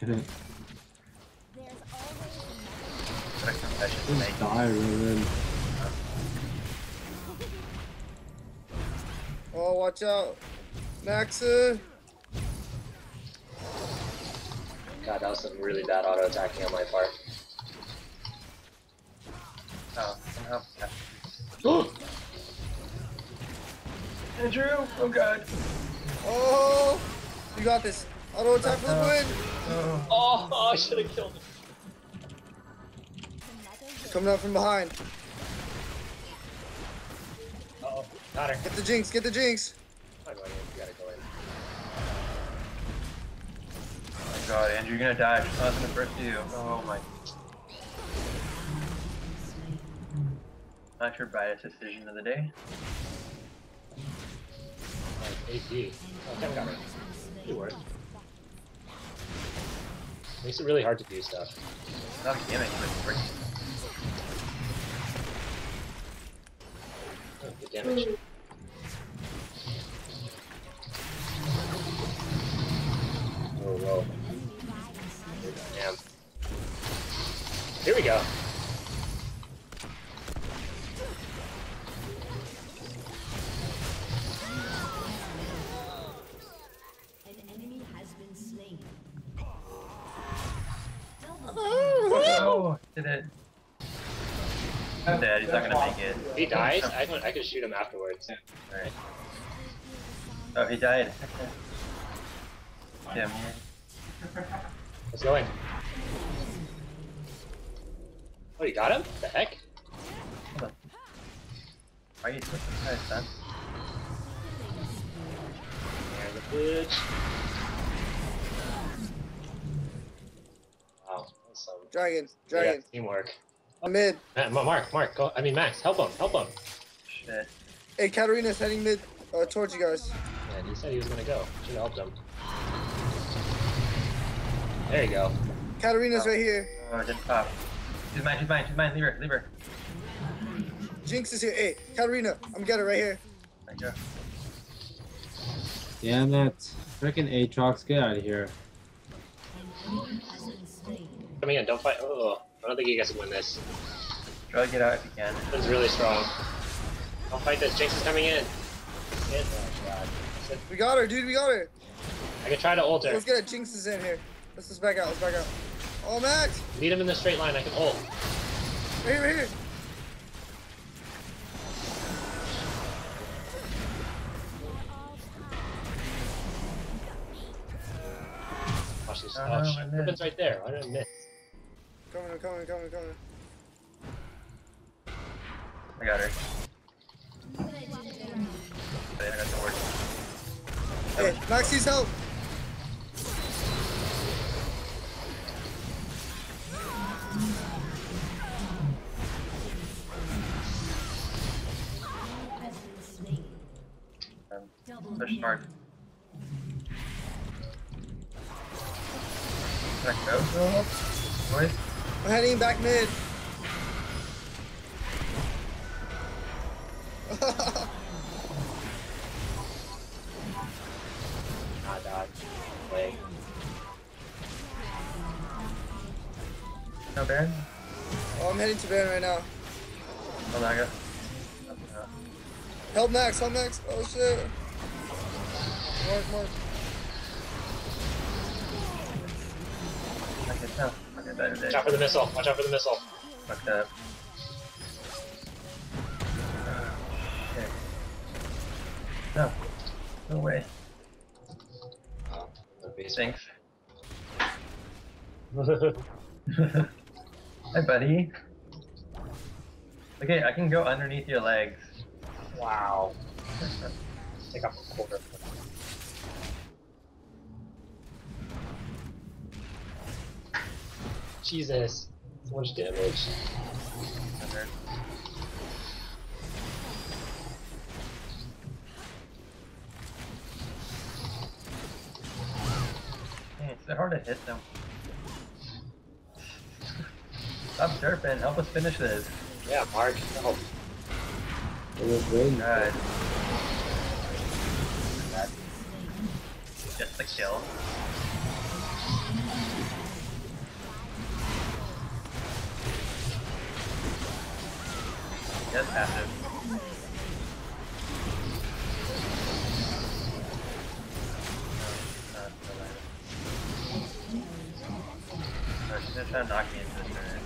get it. There's always What a confession to Just die, Riven. Oh, watch out. Maxa. God, that was some really bad auto attacking on my part. Oh, somehow. Andrew! Oh god! Oh, you got this. Auto attack for the win. Oh. Oh, oh I should have killed him. Coming up from behind. Oh, got her. Get the jinx. Get the jinx. I'm going in. You gotta go in. Oh my god, Andrew, you're gonna die. She's not gonna first you. Oh my. Not your brightest decision of the day. Like, AP. Oh, Kevin got her. Good work. Makes it really hard to do stuff. Not a gimmick, but it's. Oh, good damage. Oh, whoa, whoa. Damn. Here we go. Oh, did it. I'm dead, he's not gonna make it. He dies. I could, I could shoot him afterwards. Alright. Oh, he died. Damn. Let's go in. Oh, you got him? The heck? Why are you son? There's a bitch. Wow, that's some Dragon. yeah, Dragon. teamwork. Mid. Ma- Ma- Mark, Mark, go. I mean, Max, help him, help him. Shit. Hey, Katarina's heading mid uh, towards you guys. Man, he said he was gonna go. Should have helped him. There you go. Katarina's right here. Oh, it didn't pop. She's mine, she's mine, she's mine. Leave her, leave her. Jinx is here. Hey, Katarina. I'm getting her right here. Thank you. Damn it. Freaking Aatrox, get out of here. An enemy has been slain. Coming in, don't fight. Oh, I don't think you guys can win this. Try to get out if you can. It's really strong. Don't fight this. Jinx is coming in. Hit. Oh, We got her, dude. We got her. I can try to ult her. Let's get it. Jinx is in here. Let's just back out. Let's back out. Oh, Max. Lead him in the straight line. I can ult. Right here, right here. Watch this. Uh-huh, oh, Oh, no, shit. Riven's right there. Why did I miss? Coming, I'm coming, I'm coming, I'm coming. I got her. Okay, I got the word. Hey, Max needs help. Has been. Um, Double push smart. Can I go? Boys? I'm heading back mid. Wait. No, Baron? oh, I'm heading to Baron right now. Oh, Naga. Help Max, help Max. Oh shit. Mark, Mark. Okay, no. Okay, better day. Watch out for the missile. Watch out for the missile. Fucked up. Okay. No. No way. Oh, the base. Thanks. Hi, buddy. Okay, I can go underneath your legs. wow. Take off a quarter. Jesus. So much damage. It's so hard to hit them. Stop derping. Help us finish this. Yeah, Mark. help. It was. God. Just the kill. That's passive. Oh, she's gonna to knock me into.